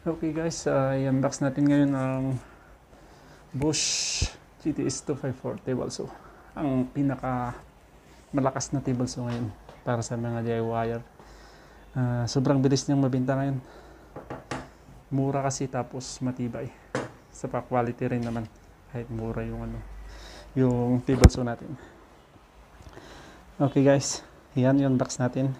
Okay guys, uh, i-unbox natin ngayon ang Bosch GTS 254 table saw. Ang pinaka malakas na table saw ngayon para sa mga DIYer. Uh, sobrang bilis niyang mabenta ngayon. Mura kasi tapos matibay. Sa pa quality rin naman kahit mura yung ano yung table saw natin. Okay guys, yan yung unbox natin.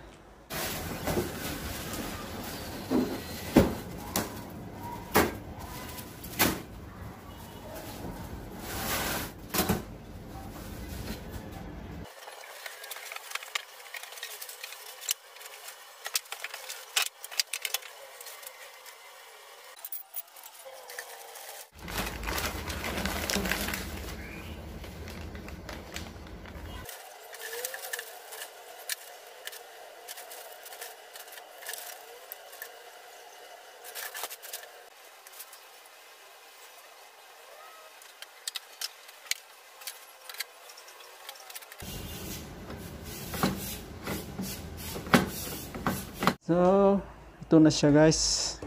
So, ito na siya guys.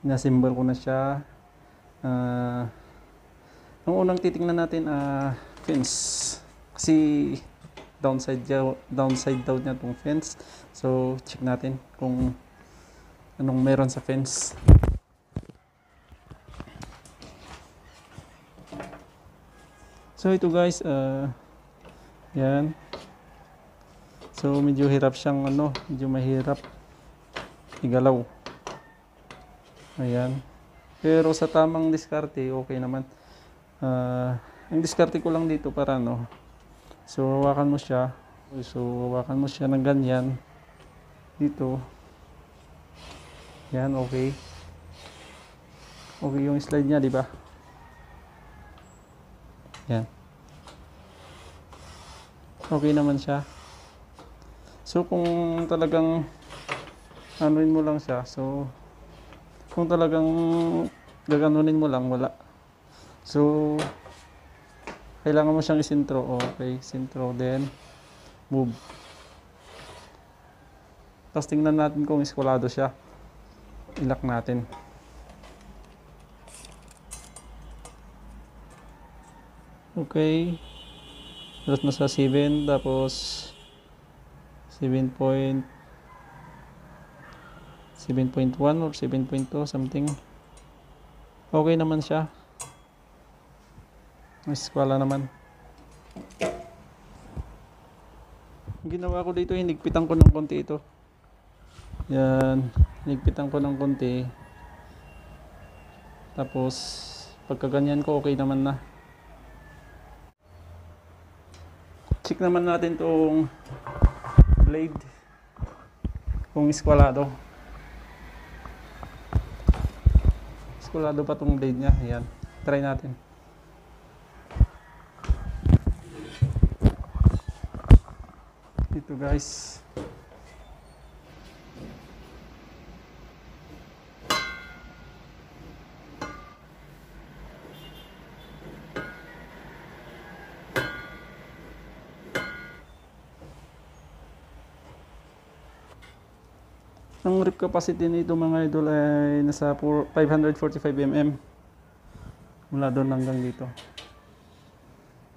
Nasimbol ko na siya. Uh, ang unang titingnan natin, uh, fence. Kasi downside, downside daw niya itong fence. So, check natin kung anong meron sa fence. So, ito guys, uh, yan. So, medyo hirap siyang ano, medyo mahirap igalaw. Ayan. Pero sa tamang diskarte, okay naman. Uh, ang diskarte ko lang dito para no. So, hawakan mo siya. So, hawakan mo siya ng ganyan. Dito. Yan, okay. Okay yung slide niya, di ba? Yan. Okay naman siya. So, kung talagang anuin mo lang siya. So, kung talagang gaganunin mo lang, wala. So, kailangan mo siyang isintro. Okay, sintro. Then, move. Tapos tingnan natin kung iskulado siya. Ilak natin. Okay. Tapos nasa 7. Tapos 7 point 7.1 or 7.2 something. Okay naman siya. Eskwala naman. Ginawa ko dito hinigpitan ko ng konti ito. Yan hinigpitan ko ng konti. Tapos pagka ganyan ko okay naman na. Check naman natin tong blade kung iskwalado Kulado pa tong blade niya. Ayan. Try natin. Ito guys. Ang rip capacity nito mga idol ay nasa 545 mm. Mula doon hanggang dito.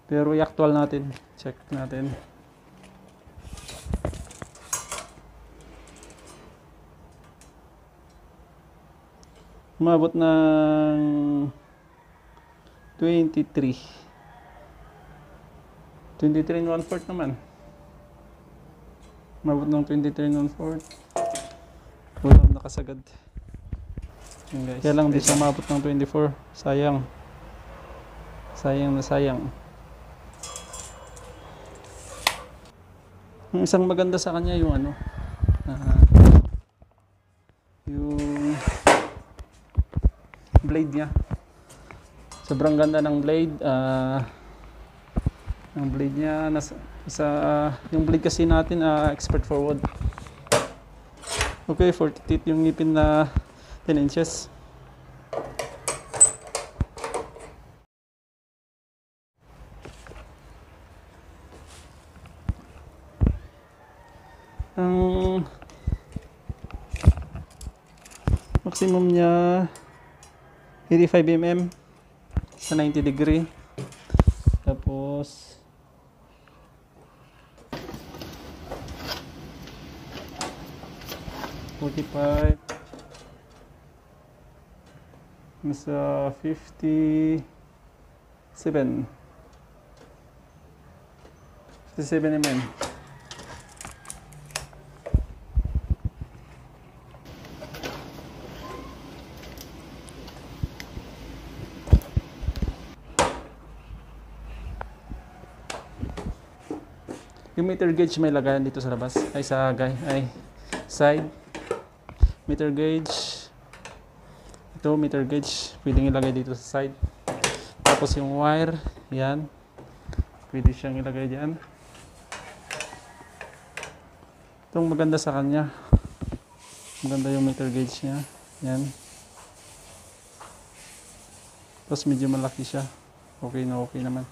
Pero i-actual natin. Check natin. Umabot ng 23. 23 and 1 4 naman. Umabot ng 23 and 1 4 walang nakasagad yun guys. Kaya lang di siya mabot ng 24 sayang. Sayang na sayang. Ang isang maganda sa kanya yung ano uh, yung blade niya. Sobrang ganda ng blade uh, ang blade niya. Nasa, sa uh, yung blade kasi natin uh, expert forward Okay, 40 teeth yung ngipin na 10 inches. Ang maximum niya 85 mm sa 90 degree. Tapos Forty-five. Nasa fifty-seven. Fifty-seven mm. Yung meter gauge may lagayan dito sa labas. Ay, sa gay. Ay, side. Meter gauge. Ito, meter gauge. Pwedeng ilagay dito sa side. Tapos yung wire. Yan. Pwede siyang ilagay dyan. Itong maganda sa kanya. Maganda yung meter gauge niya. Yan. Tapos medyo malaki siya. Okay na okay naman.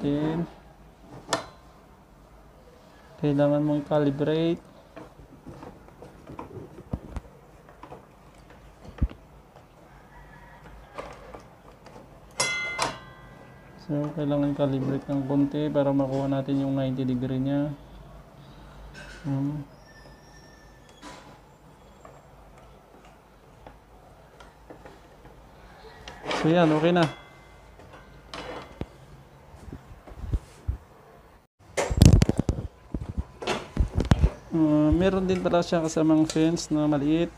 Natin. Kailangan mong calibrate so kailangan calibrate ng konti para makuha natin yung 90 degree nya hmm. so yan okay na Uh, meron din pala siya kasamang fence na maliit.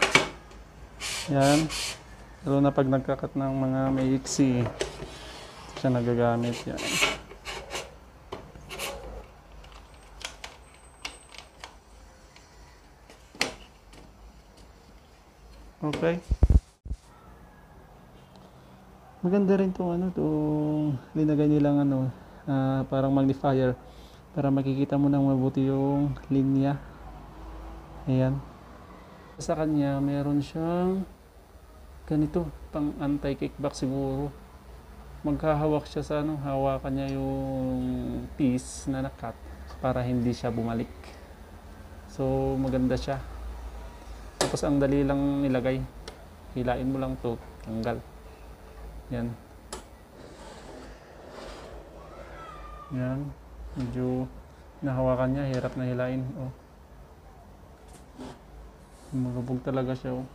Yan. Lalo na pag nagkakat ng mga may iksi. Siya nagagamit. Yan. Okay. Maganda rin tong ano, tong linagay nilang ano, ah, parang magnifier para makikita mo nang mabuti yung linya. Ayan. Sa kanya, meron siyang ganito, pang anti-kickback siguro. Maghahawak siya sa ano, hawakan niya yung piece na nakat para hindi siya bumalik. So, maganda siya. Tapos ang dali lang nilagay. Hilain mo lang to, tanggal. Yan. Yan. Medyo nahawakan niya, hirap na hilain. Oh. Magabog talaga siya. Oh.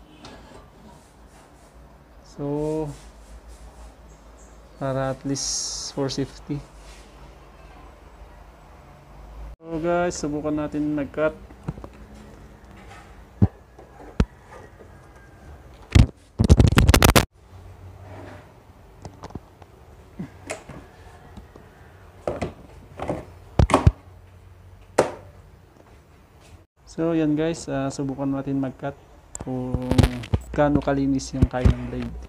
So, para at least for safety. So guys, subukan natin mag-cut. So yan guys, ah, subukan natin mag-cut kung gaano kalinis yung kaya ng blade.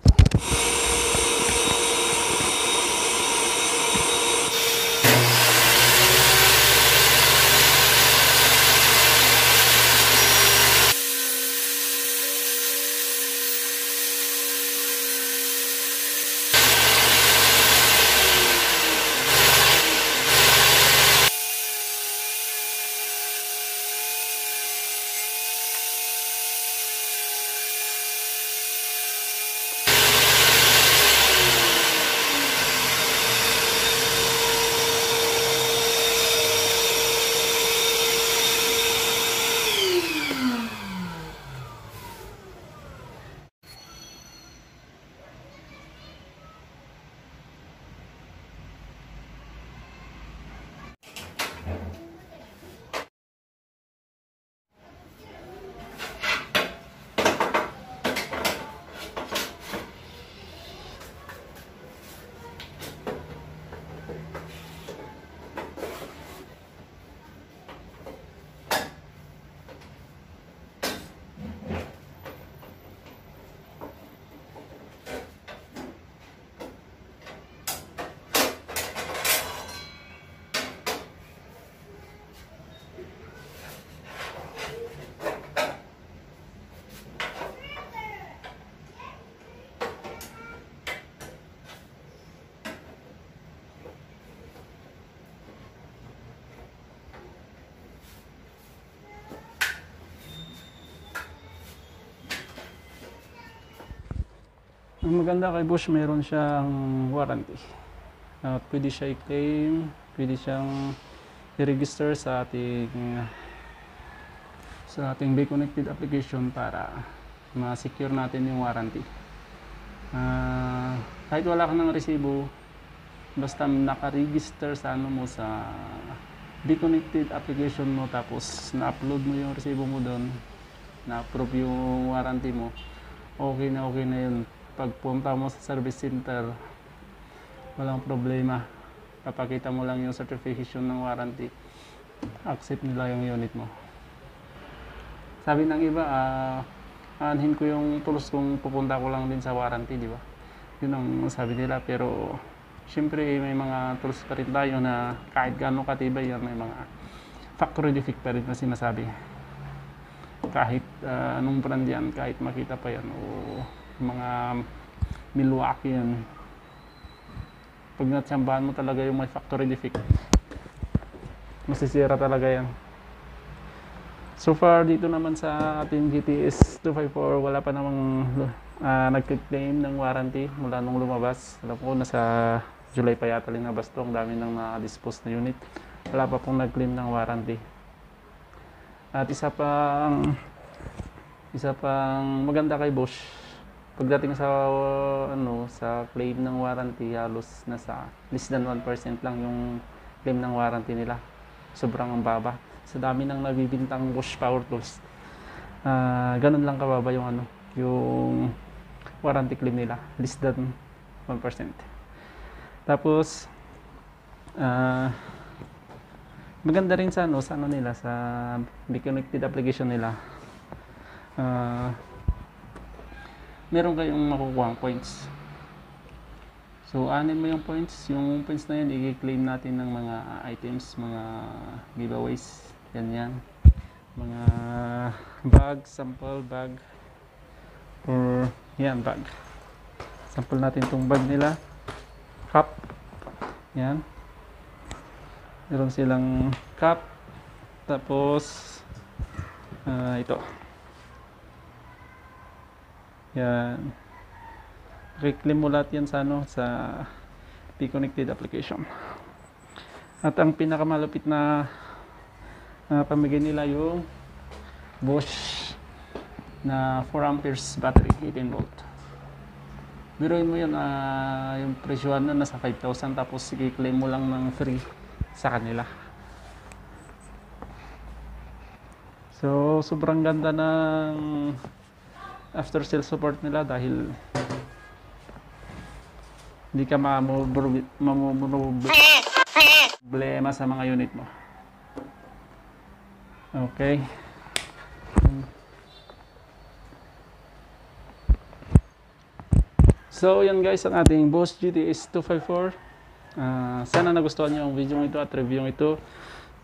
Ang maganda kay Bosch, meron siyang warranty. At pwede siya i-claim, pwede siyang i-register sa ating sa ating Be Connected application para ma-secure natin yung warranty. Ah, kahit wala ka ng resibo, basta naka-register sa ano mo sa Be Connected application mo tapos na-upload mo yung resibo mo doon, na-approve yung warranty mo, okay na okay na yun. Pagpunta mo sa service center, walang problema. Papakita mo lang yung certification ng warranty. Accept nila yung unit mo. Sabi ng iba, ah, aanhin ko yung tools kung pupunta ko lang din sa warranty, di ba? Yun ang sabi nila. Pero, syempre, may mga tools pa rin tayo na kahit gaano katibay yan, may mga factory defect pa rin na sinasabi. Kahit ah, anong brand yan, kahit makita pa yan, o mga Milwaukee yan. Pag natsambahan mo talaga yung may factory defect, masisira talaga yan. So far dito naman sa ating GTS 254 wala pa namang uh, nag-claim ng warranty mula nung lumabas. Alam ko nasa July pa yata linabas to. Ang dami nang na-dispose na unit. Wala pa pong nag-claim ng warranty. At isa pang isa pang maganda kay Bosch. Pagdating sa uh, ano sa claim ng warranty halos nasa less than 1% lang yung claim ng warranty nila. Sobrang ang baba sa dami ng nabibintang Bosch Power Tools. Ah, ganun lang kababa yung ano, yung warranty claim nila, less than 1%. Tapos ah maganda rin sa ano, sa ano nila sa Be Connected application nila. Ah meron kayong makukuha points. So, anin mo yung points. Yung points na yun, i-claim natin ng mga items, mga giveaways. Ganyan. Mga bag, sample bag. Or, yan, bag. Sample natin itong bag nila. Cup. Yan. Meron silang cup. Tapos, ah, ito. Yan. I-claim mo lahat yan sa, ano, sa P-Connected application. At ang pinakamalupit na uh, pamigay nila yung Bosch na 4 amperes battery 18 volt biruin mo yun uh, yung presyohan na nasa 5,000 tapos i-claim mo lang ng free sa kanila so sobrang ganda ng after sale support nila dahil hindi ka mamumroblema sa mga unit mo Okay. So, yan guys ang ating Boss GTS 254. Uh, sana nagustuhan niyo ang video ito at review ito.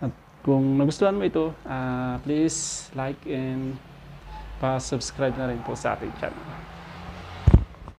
At kung nagustuhan mo ito, uh, please like and pa-subscribe na rin po sa ating channel.